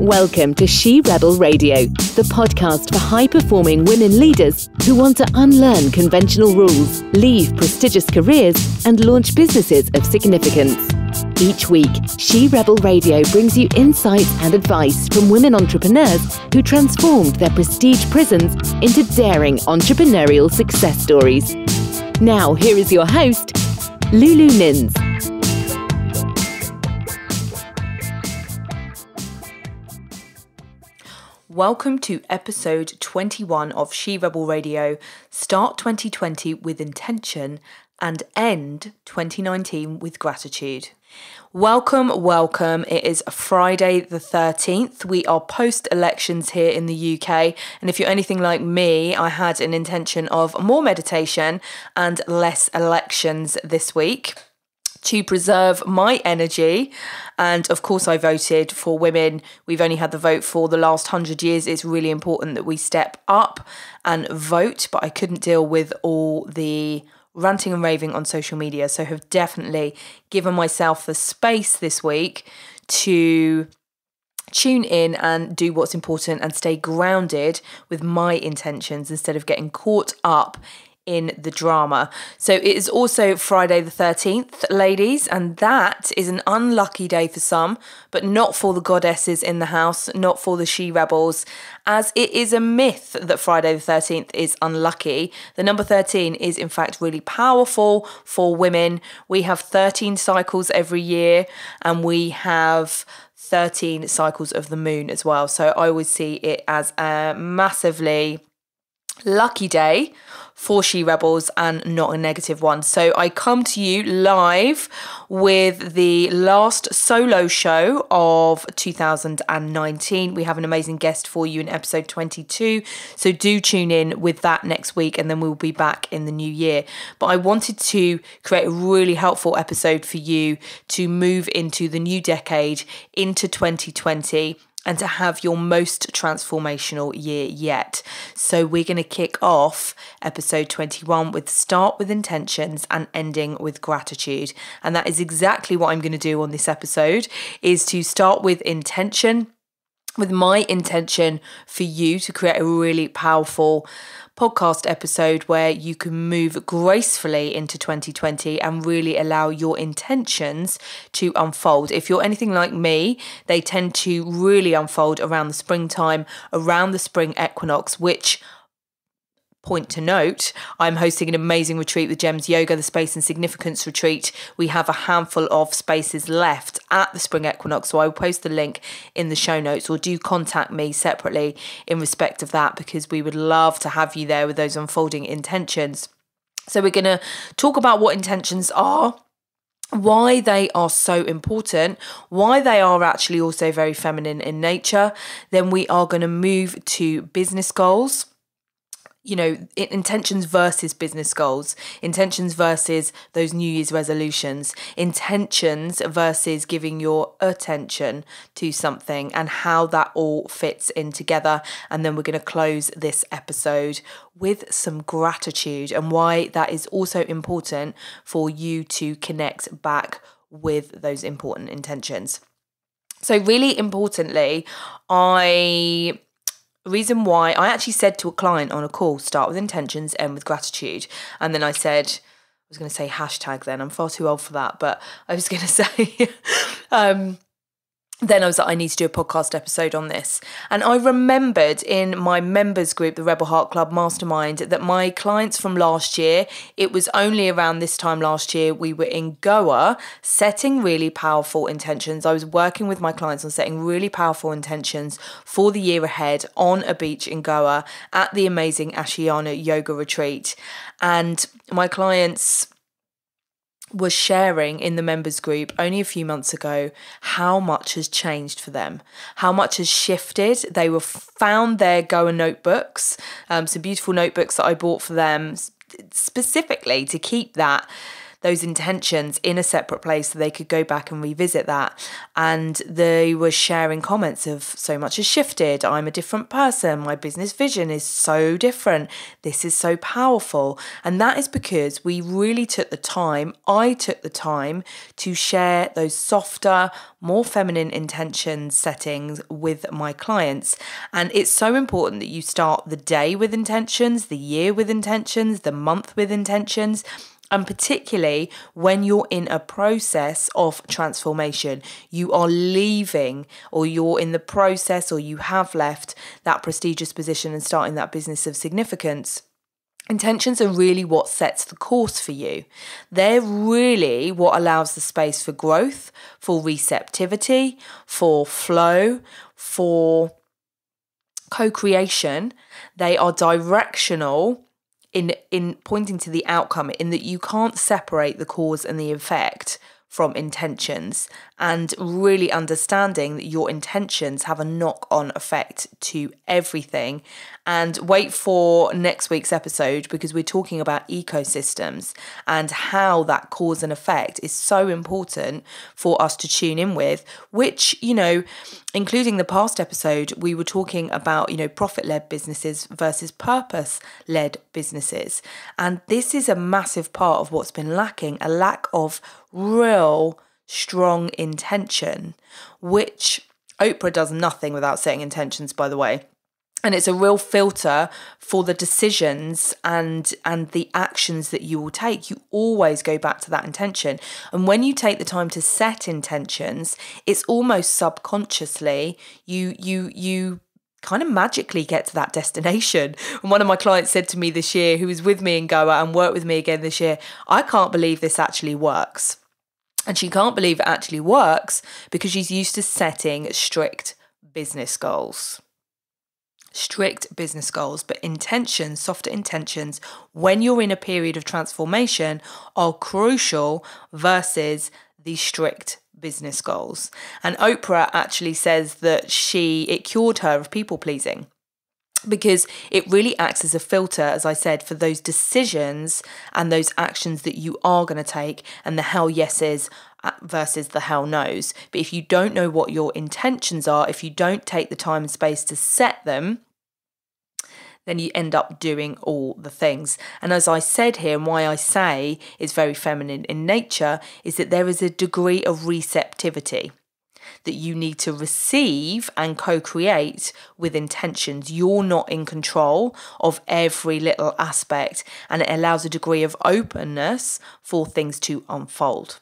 Welcome to She Rebel Radio, the podcast for high performing women leaders who want to unlearn conventional rules, leave prestigious careers, and launch businesses of significance. Each week, She Rebel Radio brings you insights and advice from women entrepreneurs who transformed their prestige prisons into daring entrepreneurial success stories. Now, here is your host, Lulu Minns. Welcome to episode 21 of She Rebel Radio. Start 2020 with intention and end 2019 with gratitude. Welcome, welcome. It is Friday the 13th. We are post elections here in the UK. And if you're anything like me, I had an intention of more meditation and less elections this week to preserve my energy. And of course, I voted for women. We've only had the vote for the last hundred years. It's really important that we step up and vote, but I couldn't deal with all the ranting and raving on social media. So, have definitely given myself the space this week to tune in and do what's important and stay grounded with my intentions instead of getting caught up in the drama. So it is also Friday the 13th, ladies, and that is an unlucky day for some, but not for the goddesses in the house, not for the she rebels, as it is a myth that Friday the 13th is unlucky. The number 13 is in fact really powerful for women. We have 13 cycles every year, and we have 13 cycles of the moon as well. So I always see it as a massively lucky day for She Rebels and not a negative one. So I come to you live with the last solo show of 2019. We have an amazing guest for you in episode 22. So do tune in with that next week and then we'll be back in the new year. But I wanted to create a really helpful episode for you to move into the new decade, into 2020 and to have your most transformational year yet. So, we're going to kick off episode 21 with start with intentions and ending with gratitude. And that is exactly what I'm going to do on this episode is to start with intention with my intention for you to create a really powerful podcast episode where you can move gracefully into 2020 and really allow your intentions to unfold. If you're anything like me, they tend to really unfold around the springtime, around the spring equinox, which point to note, I'm hosting an amazing retreat with Gems Yoga, the Space and Significance Retreat. We have a handful of spaces left at the spring equinox, so I will post the link in the show notes or do contact me separately in respect of that because we would love to have you there with those unfolding intentions. So, we're going to talk about what intentions are why they are so important, why they are actually also very feminine in nature. Then we are going to move to business goals you know, intentions versus business goals, intentions versus those New Year's resolutions, intentions versus giving your attention to something and how that all fits in together. And then we're going to close this episode with some gratitude and why that is also important for you to connect back with those important intentions. So, really importantly, I reason why I actually said to a client on a call, start with intentions, end with gratitude. And then I said, I was going to say hashtag then, I'm far too old for that, but I was going to say, um, then I was like, I need to do a podcast episode on this. And I remembered in my members group, the Rebel Heart Club Mastermind, that my clients from last year, it was only around this time last year, we were in Goa setting really powerful intentions. I was working with my clients on setting really powerful intentions for the year ahead on a beach in Goa at the amazing Ashiyana Yoga Retreat. And my clients, was sharing in the members group only a few months ago how much has changed for them, how much has shifted. They were found their Goa notebooks, um, some beautiful notebooks that I bought for them specifically to keep that those intentions in a separate place so they could go back and revisit that. And they were sharing comments of so much has shifted. I'm a different person. My business vision is so different. This is so powerful. And that is because we really took the time, I took the time to share those softer, more feminine intention settings with my clients. And it's so important that you start the day with intentions, the year with intentions, the month with intentions. And particularly when you're in a process of transformation, you are leaving or you're in the process or you have left that prestigious position and starting that business of significance. Intentions are really what sets the course for you. They're really what allows the space for growth, for receptivity, for flow, for co creation. They are directional in, in pointing to the outcome, in that you can't separate the cause and the effect from intentions and really understanding that your intentions have a knock on effect to everything. And wait for next week's episode because we're talking about ecosystems and how that cause and effect is so important for us to tune in with, which, you know, including the past episode, we were talking about, you know, profit led businesses versus purpose led businesses. And this is a massive part of what's been lacking a lack of real strong intention, which Oprah does nothing without setting intentions, by the way. And it's a real filter for the decisions and and the actions that you will take. You always go back to that intention. And when you take the time to set intentions, it's almost subconsciously you you you kind of magically get to that destination. And one of my clients said to me this year, who was with me in Goa and worked with me again this year, I can't believe this actually works. And she can't believe it actually works because she's used to setting strict business goals. Strict business goals, but intentions, softer intentions, when you're in a period of transformation, are crucial versus the strict business goals. And Oprah actually says that she it cured her of people pleasing because it really acts as a filter, as I said, for those decisions and those actions that you are going to take and the hell yeses uh, versus the hell no's. But if you don't know what your intentions are, if you don't take the time and space to set them, then you end up doing all the things. And as I said here, and why I say it's very feminine in nature, is that there is a degree of receptivity that you need to receive and co create with intentions. You're not in control of every little aspect, and it allows a degree of openness for things to unfold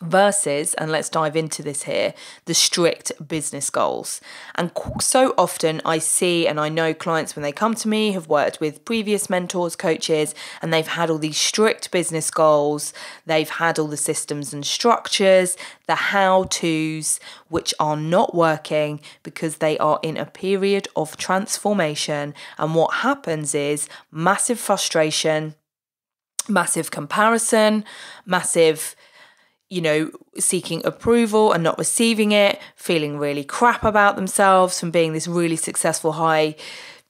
versus, and let's dive into this here, the strict business goals. And so often I see and I know clients when they come to me have worked with previous mentors, coaches, and they've had all these strict business goals. They've had all the systems and structures, the how to's, which are not working because they are in a period of transformation. And what happens is massive frustration, massive comparison, massive you know, seeking approval and not receiving it, feeling really crap about themselves from being this really successful, high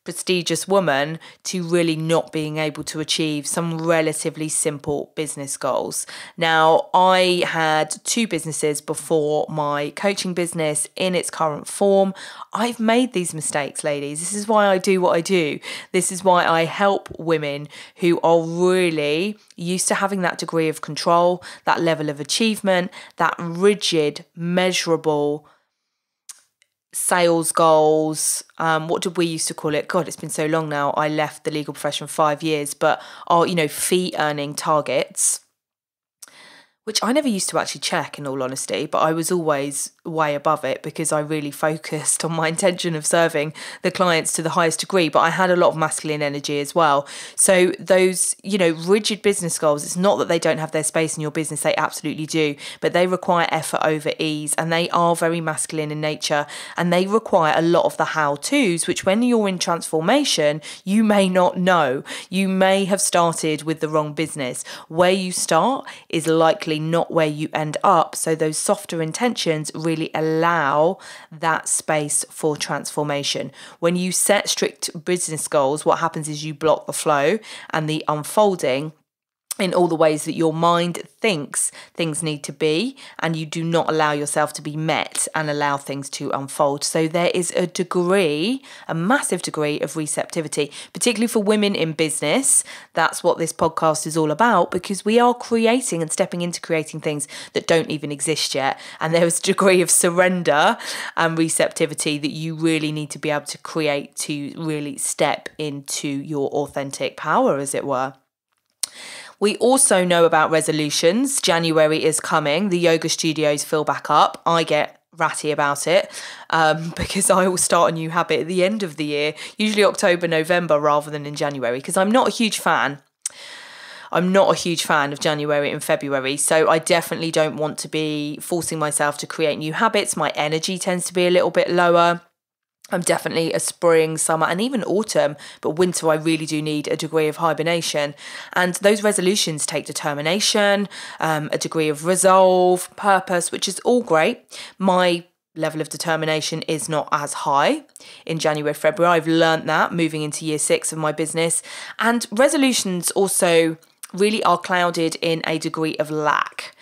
prestigious woman to really not being able to achieve some relatively simple business goals. Now, I had two businesses before my coaching business in its current form. I've made these mistakes, ladies. This is why I do what I do. This is why I help women who are really used to having that degree of control, that level of achievement, that rigid, measurable sales goals. Um, what did we used to call it? God, it's been so long now. I left the legal profession five years, but our, you know, fee earning targets which I never used to actually check in all honesty, but I was always way above it because I really focused on my intention of serving the clients to the highest degree. But I had a lot of masculine energy as well. So, those, you know, rigid business goals, it's not that they don't have their space in your business, they absolutely do, but they require effort over ease and they are very masculine in nature and they require a lot of the how to's, which when you're in transformation, you may not know. You may have started with the wrong business. Where you start is likely not where you end up. So those softer intentions really allow that space for transformation. When you set strict business goals, what happens is you block the flow and the unfolding in all the ways that your mind thinks things need to be, and you do not allow yourself to be met and allow things to unfold. So, there is a degree, a massive degree of receptivity, particularly for women in business. That's what this podcast is all about because we are creating and stepping into creating things that don't even exist yet. And there is a degree of surrender and receptivity that you really need to be able to create to really step into your authentic power, as it were. We also know about resolutions. January is coming. The yoga studios fill back up. I get ratty about it um, because I will start a new habit at the end of the year, usually October, November, rather than in January, because I'm not a huge fan. I'm not a huge fan of January and February, so I definitely don't want to be forcing myself to create new habits. My energy tends to be a little bit lower. I'm definitely a spring, summer, and even autumn, but winter I really do need a degree of hibernation. And those resolutions take determination, um, a degree of resolve, purpose, which is all great. My level of determination is not as high in January, February. I've learned that moving into year six of my business. And resolutions also really are clouded in a degree of lack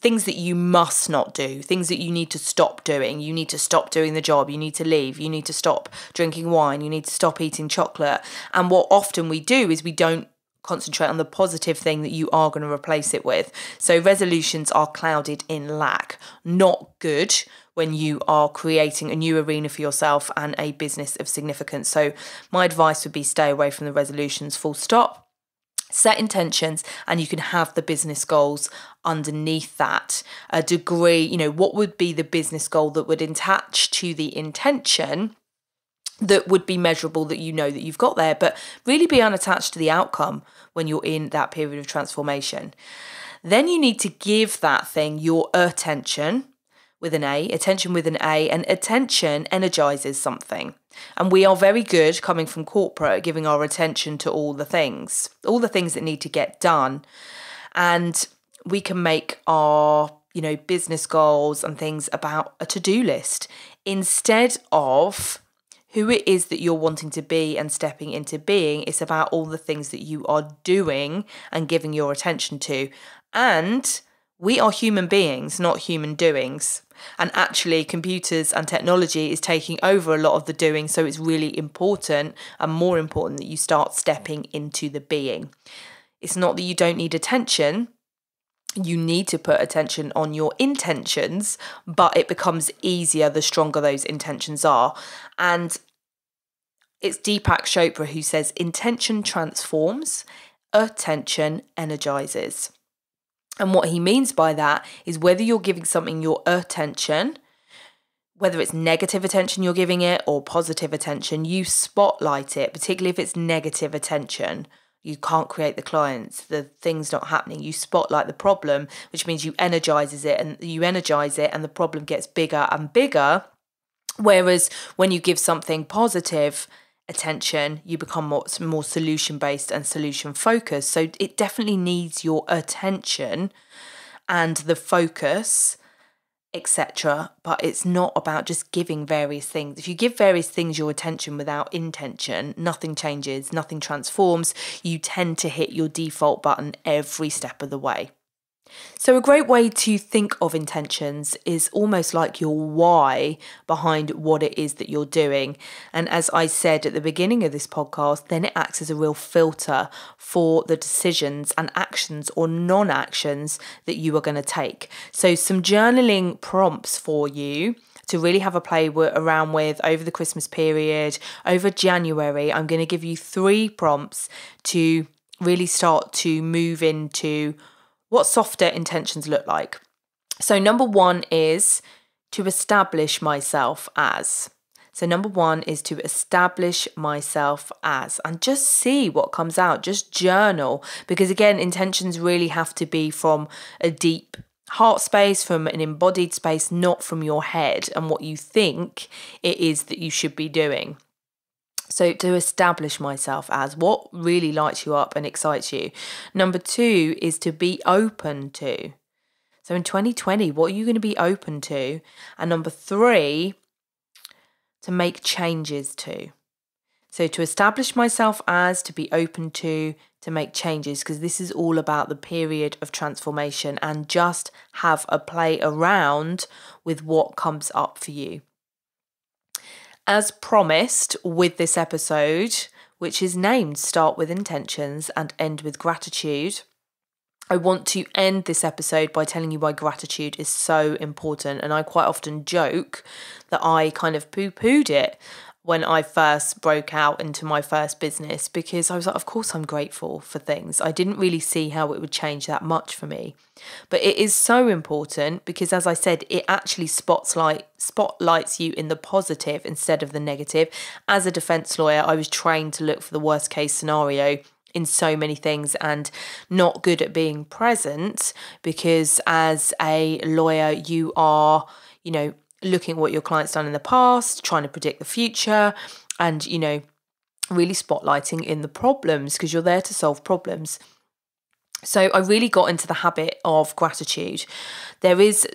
things that you must not do, things that you need to stop doing. You need to stop doing the job, you need to leave, you need to stop drinking wine, you need to stop eating chocolate. And what often we do is we don't concentrate on the positive thing that you are going to replace it with. So resolutions are clouded in lack, not good when you are creating a new arena for yourself and a business of significance. So my advice would be stay away from the resolutions full stop set intentions and you can have the business goals underneath that. A degree you know what would be the business goal that would attach to the intention that would be measurable that you know that you've got there but really be unattached to the outcome when you're in that period of transformation. Then you need to give that thing your attention with an A, attention with an A, and attention energizes something. And we are very good coming from corporate, giving our attention to all the things, all the things that need to get done. And we can make our, you know, business goals and things about a to do list instead of who it is that you're wanting to be and stepping into being. It's about all the things that you are doing and giving your attention to. And we are human beings, not human doings. And actually, computers and technology is taking over a lot of the doing. So it's really important and more important that you start stepping into the being. It's not that you don't need attention. You need to put attention on your intentions, but it becomes easier the stronger those intentions are. And it's Deepak Chopra who says intention transforms, attention energizes. And what he means by that is whether you're giving something your attention, whether it's negative attention you're giving it or positive attention, you spotlight it, particularly if it's negative attention. You can't create the clients, the thing's not happening. You spotlight the problem, which means you energizes it and you energize it and the problem gets bigger and bigger. Whereas when you give something positive, attention, you become more, more solution based and solution focused. So it definitely needs your attention and the focus, etc. But it's not about just giving various things. If you give various things your attention without intention, nothing changes, nothing transforms. You tend to hit your default button every step of the way. So, a great way to think of intentions is almost like your why behind what it is that you're doing. And as I said at the beginning of this podcast, then it acts as a real filter for the decisions and actions or non actions that you are going to take. So, some journaling prompts for you to really have a play around with over the Christmas period, over January. I'm going to give you three prompts to really start to move into what softer intentions look like. So, number one is to establish myself as. So, number one is to establish myself as and just see what comes out, just journal. Because again, intentions really have to be from a deep heart space, from an embodied space, not from your head and what you think it is that you should be doing. So, to establish myself as what really lights you up and excites you. Number two is to be open to. So, in 2020, what are you going to be open to? And number three, to make changes to. So, to establish myself as, to be open to, to make changes because this is all about the period of transformation and just have a play around with what comes up for you. As promised with this episode, which is named Start with Intentions and End with Gratitude, I want to end this episode by telling you why gratitude is so important. And I quite often joke that I kind of poo pooed it when I first broke out into my first business because I was like, of course, I'm grateful for things. I didn't really see how it would change that much for me. But it is so important because, as I said, it actually spotlight, spotlights you in the positive instead of the negative. As a defense lawyer, I was trained to look for the worst case scenario in so many things and not good at being present because as a lawyer you are you know looking at what your client's done in the past, trying to predict the future, and, you know, really spotlighting in the problems because you're there to solve problems. So I really got into the habit of gratitude. There is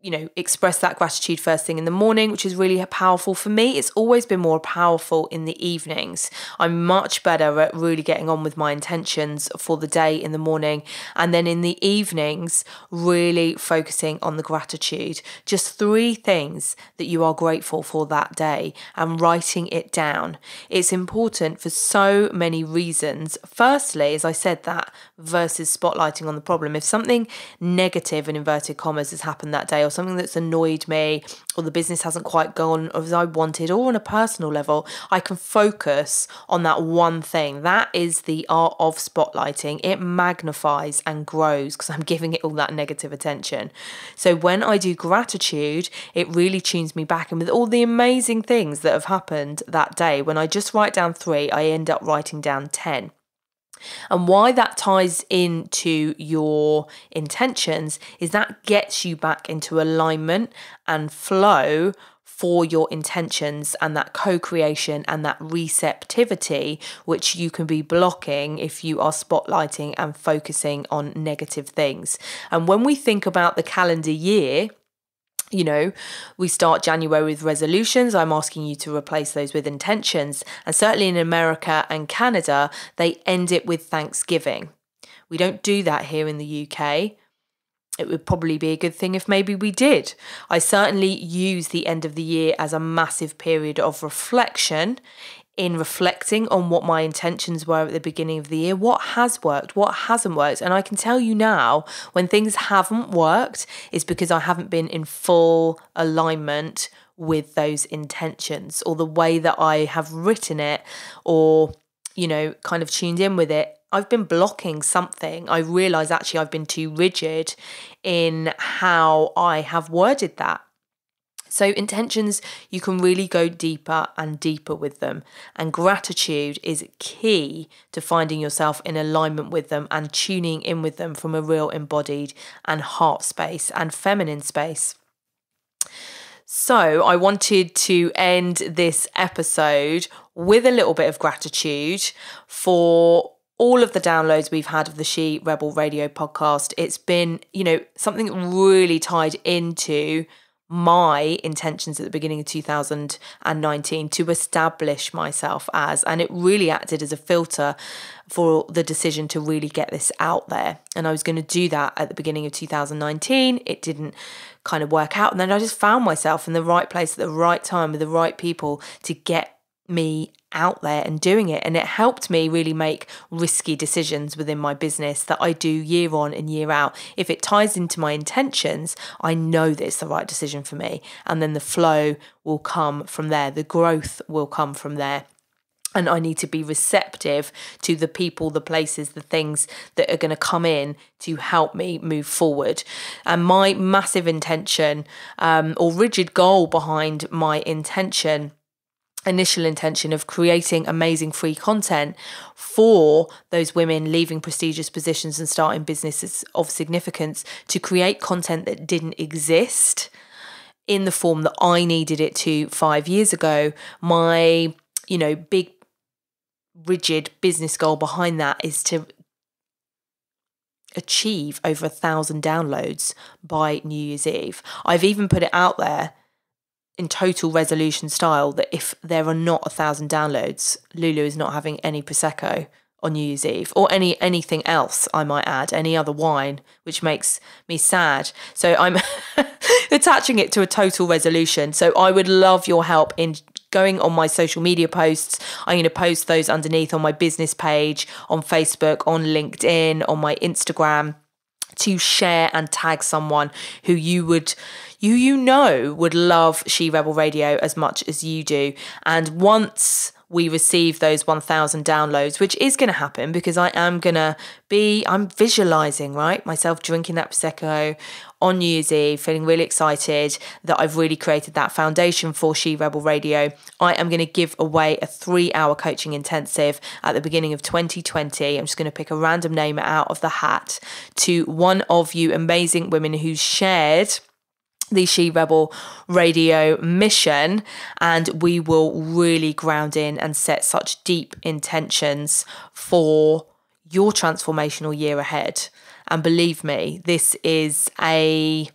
you know, express that gratitude first thing in the morning, which is really powerful for me. It's always been more powerful in the evenings. I'm much better at really getting on with my intentions for the day in the morning. And then in the evenings, really focusing on the gratitude. Just three things that you are grateful for that day and writing it down. It's important for so many reasons. Firstly, as I said that, versus spotlighting on the problem. If something negative in inverted commas has happened that day, or something that's annoyed me, or the business hasn't quite gone as I wanted, or on a personal level, I can focus on that one thing. That is the art of spotlighting. It magnifies and grows because I'm giving it all that negative attention. So when I do gratitude, it really tunes me back. And with all the amazing things that have happened that day, when I just write down three, I end up writing down 10. And why that ties into your intentions is that gets you back into alignment and flow for your intentions and that co creation and that receptivity, which you can be blocking if you are spotlighting and focusing on negative things. And when we think about the calendar year, you know, we start January with resolutions. I'm asking you to replace those with intentions. And certainly in America and Canada, they end it with Thanksgiving. We don't do that here in the UK. It would probably be a good thing if maybe we did. I certainly use the end of the year as a massive period of reflection in reflecting on what my intentions were at the beginning of the year, what has worked, what hasn't worked. And I can tell you now, when things haven't worked, is because I haven't been in full alignment with those intentions or the way that I have written it or, you know, kind of tuned in with it. I've been blocking something. I realize actually I've been too rigid in how I have worded that. So, intentions, you can really go deeper and deeper with them. And gratitude is key to finding yourself in alignment with them and tuning in with them from a real embodied and heart space and feminine space. So, I wanted to end this episode with a little bit of gratitude for all of the downloads we've had of the She Rebel Radio podcast. It's been, you know, something really tied into my intentions at the beginning of 2019 to establish myself as, and it really acted as a filter for the decision to really get this out there. And I was going to do that at the beginning of 2019. It didn't kind of work out. And then I just found myself in the right place at the right time with the right people to get me out there and doing it. And it helped me really make risky decisions within my business that I do year on and year out. If it ties into my intentions, I know that it's the right decision for me. And then the flow will come from there, the growth will come from there. And I need to be receptive to the people, the places, the things that are going to come in to help me move forward. And my massive intention um, or rigid goal behind my intention initial intention of creating amazing free content for those women leaving prestigious positions and starting businesses of significance to create content that didn't exist in the form that I needed it to 5 years ago my you know big rigid business goal behind that is to achieve over a thousand downloads by New Year's Eve. I've even put it out there in total resolution style that if there are not a thousand downloads, Lulu is not having any prosecco on New Year's Eve or any anything else I might add, any other wine, which makes me sad. So I'm attaching it to a total resolution. So I would love your help in going on my social media posts. I'm going to post those underneath on my business page, on Facebook, on LinkedIn, on my Instagram to share and tag someone who you would you you know would love She Rebel Radio as much as you do. And once we receive those 1000 downloads which is going to happen because I am going to be I'm visualizing right myself drinking that prosecco on New Year's Eve feeling really excited that I've really created that foundation for She Rebel Radio. I am going to give away a 3 hour coaching intensive at the beginning of 2020 I'm just going to pick a random name out of the hat to one of you amazing women who shared the She Rebel radio mission, and we will really ground in and set such deep intentions for your transformational year ahead. And believe me, this is a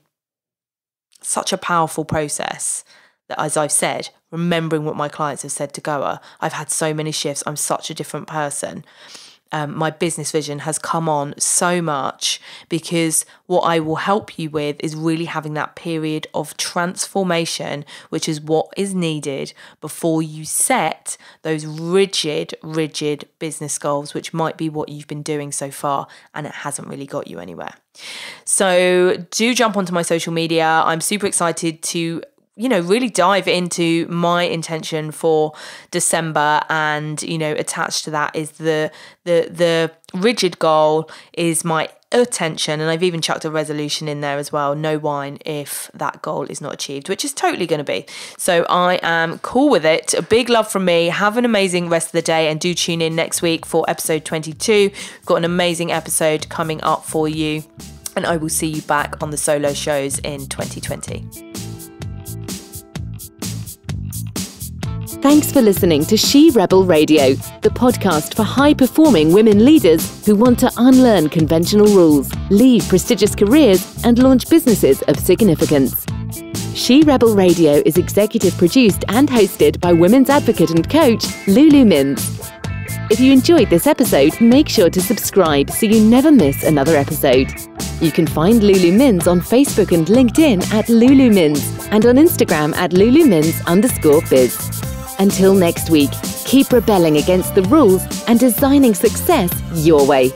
such a powerful process that, as I've said, remembering what my clients have said to Goa, I've had so many shifts. I'm such a different person um, my business vision has come on so much because what I will help you with is really having that period of transformation, which is what is needed before you set those rigid, rigid business goals, which might be what you've been doing so far and it hasn't really got you anywhere. So do jump onto my social media. I'm super excited to you know really dive into my intention for december and you know attached to that is the the the rigid goal is my attention. And i've even chucked a resolution in there as well. No wine if that goal is not achieved which is totally going to be. So i am cool with it. A big love from me. Have an amazing rest of the day and do tune in next week for episode 22 we've got an amazing episode coming up for you. And i will see you back on the solo shows in 2020 Thanks for listening to She Rebel Radio, the podcast for high performing women leaders who want to unlearn conventional rules, leave prestigious careers, and launch businesses of significance. She Rebel Radio is executive produced and hosted by women's advocate and coach Lulu Minns. If you enjoyed this episode, make sure to subscribe so you never miss another episode. You can find Lulu Minns on Facebook and LinkedIn at Lulu Minns and on Instagram at Lulu Minns underscore biz. Until next week, keep rebelling against the rules and designing success your way.